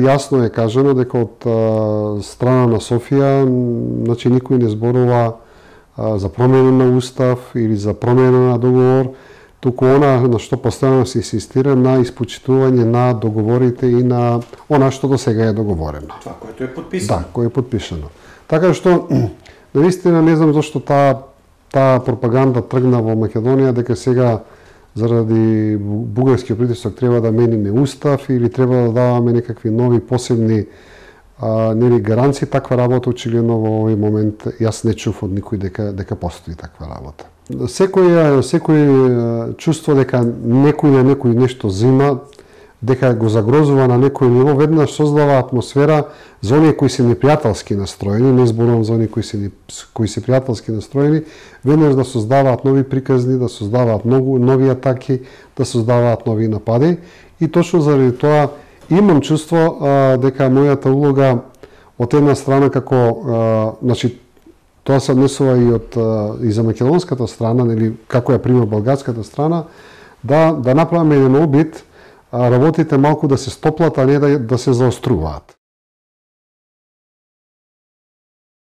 Јасно е кажано дека од страна на Софија, значи никој не зборува за промена на устав или за промена на договор, туку она на што постојано се инсистира на испочитување на договорите и на она што до сега е договорено. Това което е подписано. Да, кој е подпишано. Така што наистина не знам зашто таа таа пропаганда тргна во Македонија дека сега заради бугарскиот притисок треба да мениме устав или треба да даваме некакви нови посебни а, нели гаранции, таква работа очигледно во овој момент јас не чув од никој дека дека постои таква работа. Секој секој чувство дека некој на некој нешто зима, дека го загрозува на некој ниво, веднаш создава атмосфера за оние кои се непријателски настроени, не зборувам за оние кои се кои се пријателски настроени, веднаш да создаваат нови приказни, да создаваат многу нови атаки, да создаваат нови напади. И точно заради тоа имам чувство а, дека мојата улога од една страна како а, значи тоа се однесува и од а, и за македонската страна, нели како ја прима болгарската страна, да да направиме еден обид работите малку да се стоплат, а не да, да се заоструваат.